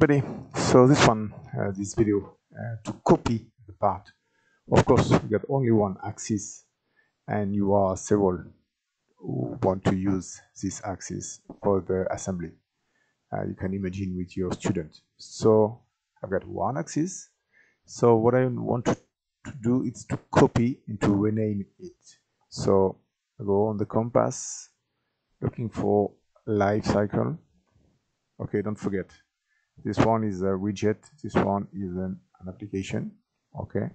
everybody so this one uh, this video uh, to copy the part. Of course you got only one axis and you are several who want to use this axis for the assembly. Uh, you can imagine with your student. So I've got one axis. So what I want to, to do is to copy and to rename it. So I go on the compass looking for life cycle. Okay don't forget this one is a widget. This one is an, an application. Okay?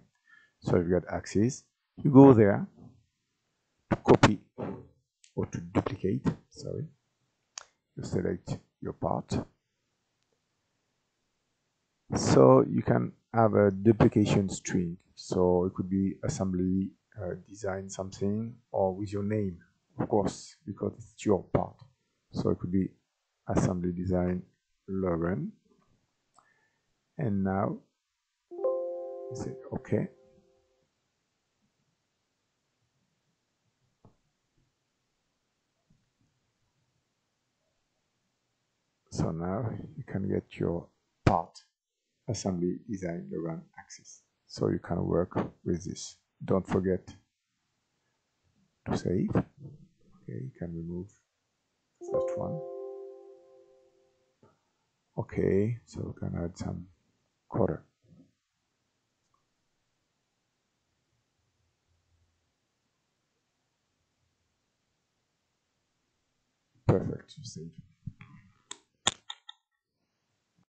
So you've got axis you go there to copy or to duplicate sorry. You select your part. So you can have a duplication string. So it could be assembly uh, design something or with your name of course because it's your part. So it could be assembly design Lauren and now say okay? So now you can get your part assembly design the run axis. So you can work with this. Don't forget to save. Okay you can remove that one. Okay so we can add some quarter. Perfect